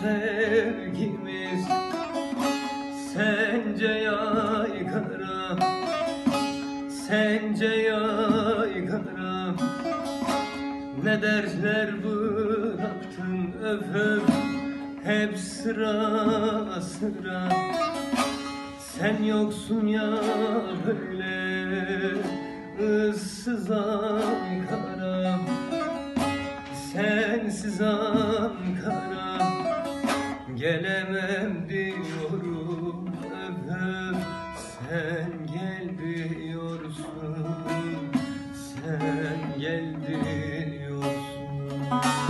sevgimiz. Sence yaygara. Sence yaygara. Ne dertler bıraktın öf öf Hep sıra sıra. Sen yoksun ya böyle ıssız Ankara Sensiz Ankara gelemem diyorum. Öpüm Sen gel diyorsun, sen gel diyorsun.